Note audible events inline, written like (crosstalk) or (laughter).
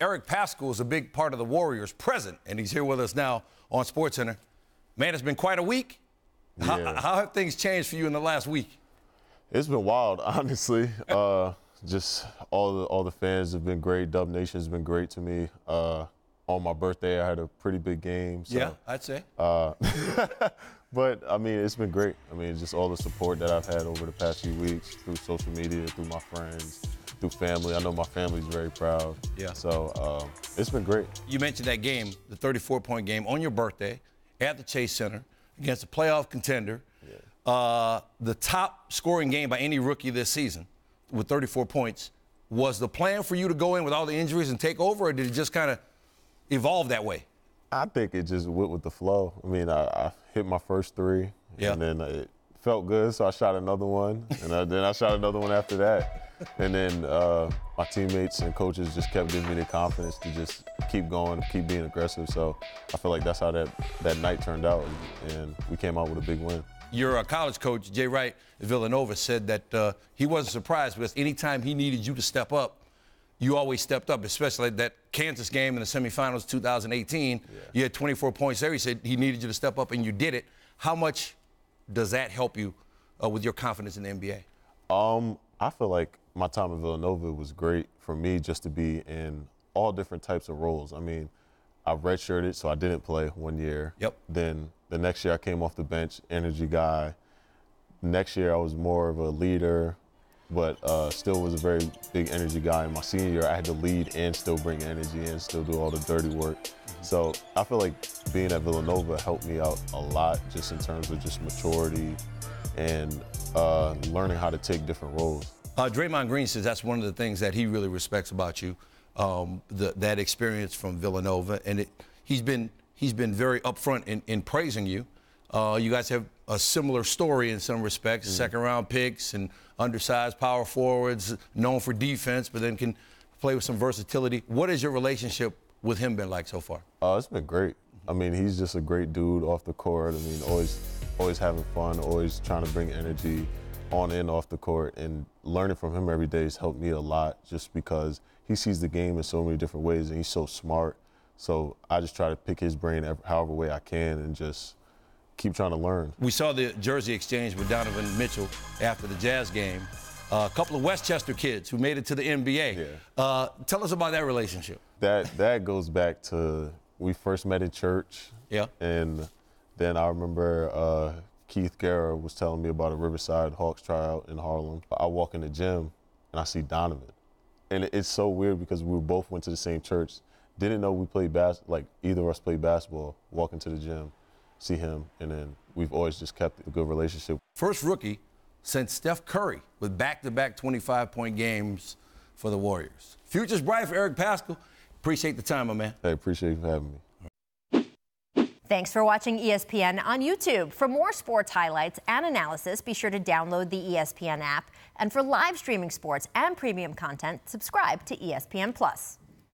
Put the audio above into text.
Eric Paschall is a big part of the Warriors present, and he's here with us now on SportsCenter. Man, it's been quite a week. How, Yeah. how have things changed for you in the last week? It's been wild, (laughs) honestly. Uh, just all the all the fans have been great. Dub Nation's been great to me. Uh, on my birthday, I had a pretty big game. So, yeah, I'd say. Uh, (laughs) but I mean, it's been great. I mean, just all the support that I've had over the past few weeks through social media, through my friends, through family. I know my family's very proud. Yeah. So um, it's been great. you mentioned that game, the 34-point game on your birthday at the Chase Center against a playoff contender. Uh, the top scoring game by any rookie this season with 34 points. Was the plan for you to go in with all the injuries and take over, or did it just kind of evolve that way? I think it just went with the flow. I mean, I, I hit my first three, Yeah. and then it felt good, so I shot another one, and I, then I shot another one after that. And then uh, my teammates and coaches just kept giving me the confidence to just keep going, keep being aggressive. So I feel like that's how that, that night turned out, and, we came out with a big win. Your uh, college coach, Jay Wright Villanova, said that uh, he wasn't surprised because anytime he needed you to step up, you always stepped up, especially that Kansas game in the semifinals 2018. You had 24 points there. He said he needed you to step up, and you did it. How much does that help you uh, with your confidence in the NBA? Um, I feel like my time at Villanova was great for me just to be in all different types of roles. I mean, I redshirted, so I didn't play one year. Yep. Then the next year I came off the bench, energy guy. Next year I was more of a leader, but uh, still was a very big energy guy. In my senior year, I had to lead and still bring energy and still do all the dirty work. So I feel like being at Villanova helped me out a lot, just in terms of just maturity and uh, learning how to take different roles. Uh, Draymond Green says that's one of the things that he really respects about you, um, the, that experience from Villanova, and it, he's been he's been very upfront in, in praising you. Uh, you guys have a similar story in some respects, second round picks and undersized power forwards, known for defense, but then can play with some versatility. What has your relationship with him been like so far? Uh, it's been great. I mean, he's just a great dude off the court. I mean, always, always having fun, always trying to bring energy on and off the court. And learning from him every day has helped me a lot, just because he sees the game in so many different ways, and he's so smart. So I just try to pick his brain however way I can, and just keep trying to learn. We saw the jersey exchange with Donovan Mitchell after the Jazz game. Uh, a couple of Westchester kids who made it to the NBA. Yeah. Uh, tell us about that relationship. That that goes back to we first met in church. Yeah. And then I remember uh, Keith Guerra was telling me about a Riverside Hawks tryout in Harlem. I walk in the gym and I see Donovan, and it's so weird because we both went to the same church. Didn't know we played bas like either of us played basketball. Walk into the gym, see him, and then we've always just kept a good relationship. First rookie since Steph Curry with back-to-back 25-point games for the Warriors. Future's bright for Eric Paschall. Appreciate the time, my man. I appreciate you having me. Thanks for watching E ESPN on YouTube. For more sports highlights and analysis, be sure to download the E ESPN app. And for live streaming sports and premium content, subscribe to E ESPN Plus.